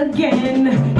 again.